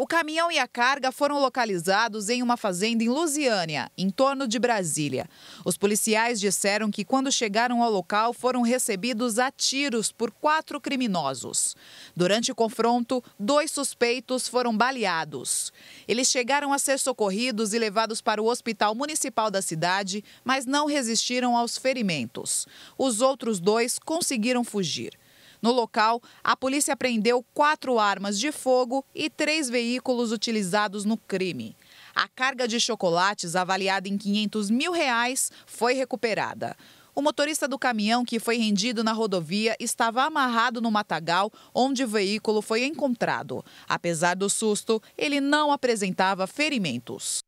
O caminhão e a carga foram localizados em uma fazenda em Lusiânia, em torno de Brasília. Os policiais disseram que, quando chegaram ao local, foram recebidos a tiros por quatro criminosos. Durante o confronto, dois suspeitos foram baleados. Eles chegaram a ser socorridos e levados para o hospital municipal da cidade, mas não resistiram aos ferimentos. Os outros dois conseguiram fugir. No local, a polícia apreendeu quatro armas de fogo e três veículos utilizados no crime. A carga de chocolates, avaliada em 500 mil reais, foi recuperada. O motorista do caminhão que foi rendido na rodovia estava amarrado no matagal onde o veículo foi encontrado. Apesar do susto, ele não apresentava ferimentos.